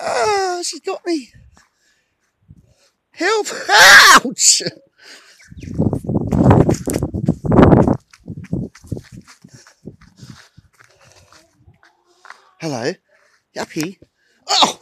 Ah, she's got me. Help! Ouch! Hello? Yuppie? Oh,